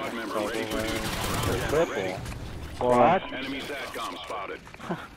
Double. Triple. What? Enemy SATCOM spotted.